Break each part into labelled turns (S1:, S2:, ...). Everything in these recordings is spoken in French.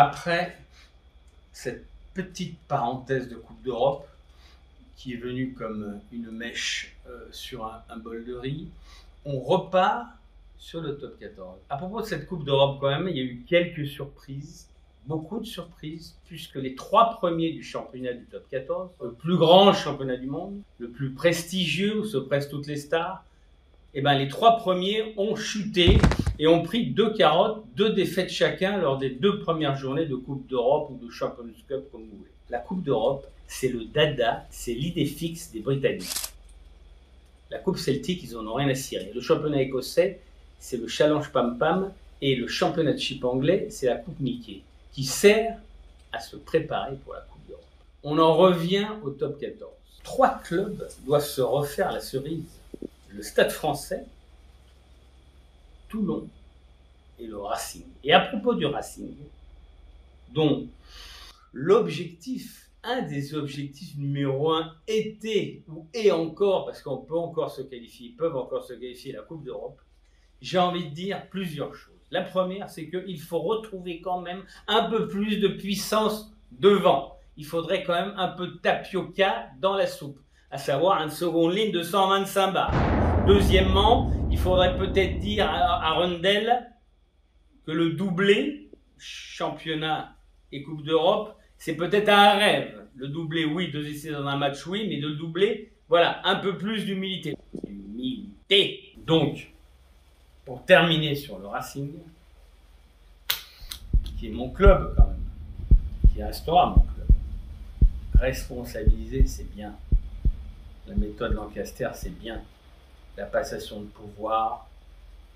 S1: Après cette petite parenthèse de Coupe d'Europe, qui est venue comme une mèche euh, sur un, un bol de riz, on repart sur le top 14. À propos de cette Coupe d'Europe, quand même, il y a eu quelques surprises, beaucoup de surprises, puisque les trois premiers du championnat du top 14, le plus grand championnat du monde, le plus prestigieux où se pressent toutes les stars, eh ben, les trois premiers ont chuté et ont pris deux carottes, deux défaites chacun lors des deux premières journées de Coupe d'Europe ou de Champions Cup, comme vous voulez. La Coupe d'Europe, c'est le dada, c'est l'idée fixe des Britanniques. La Coupe Celtique, ils en ont rien à cirer. Le championnat écossais, c'est le Challenge Pam Pam. Et le championnat de chip anglais, c'est la Coupe Mickey, qui sert à se préparer pour la Coupe d'Europe. On en revient au top 14. Trois clubs doivent se refaire la cerise. Le Stade français, Toulon et le Racing. Et à propos du Racing, dont l'objectif, un des objectifs numéro un était, ou est encore, parce qu'on peut encore se qualifier, peuvent encore se qualifier la Coupe d'Europe, j'ai envie de dire plusieurs choses. La première, c'est qu'il faut retrouver quand même un peu plus de puissance devant. Il faudrait quand même un peu de tapioca dans la soupe, à savoir une seconde ligne de 125 bars. Deuxièmement, il faudrait peut-être dire à, Rundell le doublé, championnat et Coupe d'Europe, c'est peut-être un rêve. Le doublé, oui, deux essais dans un match, oui, mais de le doubler, voilà, un peu plus d'humilité. Humilité. Donc, pour terminer sur le Racing, qui est mon club quand même, qui restera mon club. Responsabiliser, c'est bien. La méthode Lancaster, c'est bien. La passation de pouvoir,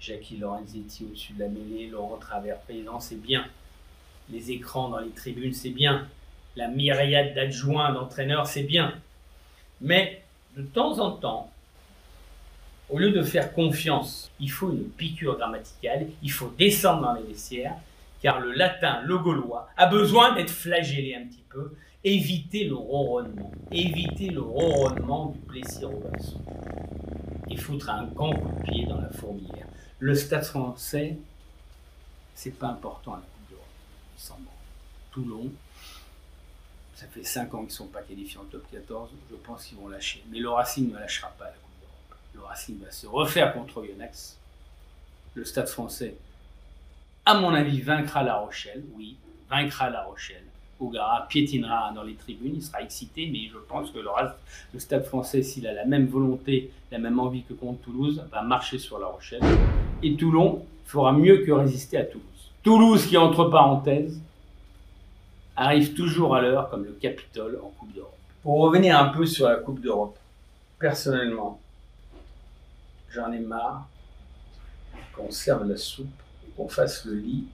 S1: Jackie Lorenzetti au-dessus de la mêlée, Laurent Travers paysan, c'est bien. Les écrans dans les tribunes, c'est bien. La myriade d'adjoints, d'entraîneurs, c'est bien. Mais de temps en temps, au lieu de faire confiance, il faut une piqûre grammaticale, il faut descendre dans les vestiaires, car le latin, le gaulois, a besoin d'être flagellé un petit peu, éviter le ronronnement, éviter le ronronnement du plaisir au et foutre un grand pied dans la fourmilière. Le stade français, c'est pas important à la Coupe d'Europe, il s'en Toulon, ça fait 5 ans qu'ils ne sont pas qualifiés en top 14, je pense qu'ils vont lâcher. Mais le Racing ne lâchera pas la Coupe le Racing va se refaire contre Yonex. Le Stade français, à mon avis, vaincra La Rochelle. Oui, vaincra La Rochelle. Ogara piétinera dans les tribunes, il sera excité, mais je pense que le, le Stade français, s'il a la même volonté, la même envie que contre Toulouse, va marcher sur La Rochelle. Et Toulon fera mieux que résister à Toulouse. Toulouse, qui entre parenthèses, arrive toujours à l'heure comme le Capitole en Coupe d'Europe. Pour revenir un peu sur la Coupe d'Europe, personnellement, J'en ai marre qu'on serve la soupe et qu'on fasse le lit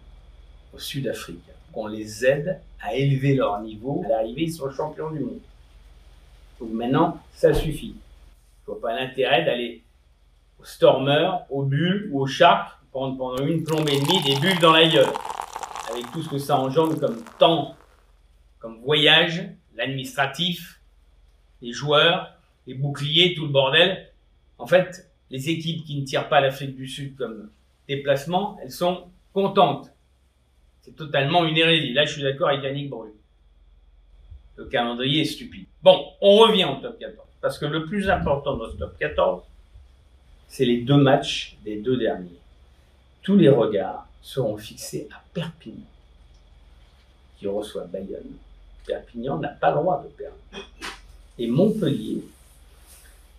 S1: aux Sud-Africains. Qu'on les aide à élever leur niveau à l'arrivée, ils sont champions du monde. Donc maintenant, ça suffit. Ne faut pas l'intérêt d'aller au Stormer, au Bull ou au Shark prendre pendant une plombe et demie des bulles dans la gueule. Avec tout ce que ça engendre comme temps, comme voyage, l'administratif, les joueurs, les boucliers, tout le bordel. En fait, les équipes qui ne tirent pas l'Afrique du Sud comme déplacement, elles sont contentes. C'est totalement une hérésie. Là, je suis d'accord avec Yannick Bru. Le calendrier est stupide. Bon, on revient au top 14. Parce que le plus important dans ce top 14, c'est les deux matchs des deux derniers. Tous les regards seront fixés à Perpignan, qui reçoit Bayonne. Perpignan n'a pas le droit de perdre. Et Montpellier,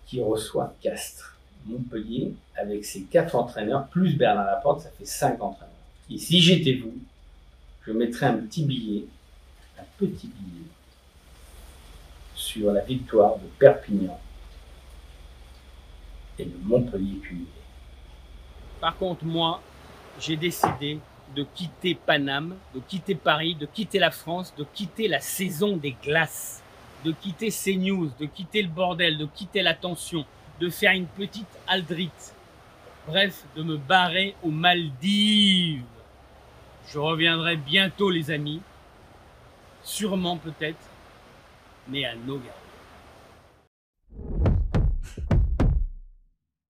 S1: qui reçoit Castres. Montpellier, avec ses quatre entraîneurs, plus Bernard Laporte, ça fait cinq entraîneurs. Et si j'étais vous, je mettrais un petit billet, un petit billet, sur la victoire de Perpignan et de Montpellier. Par contre, moi, j'ai décidé de quitter Paname, de quitter Paris, de quitter la France, de quitter la saison des glaces, de quitter CNews, de quitter le bordel, de quitter la tension, de faire une petite aldrite. Bref, de me barrer aux Maldives. Je reviendrai bientôt les amis. Sûrement peut-être, mais à Nogaro.